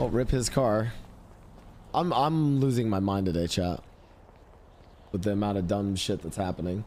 Oh, rip his car. I'm I'm losing my mind today, chat. With the amount of dumb shit that's happening.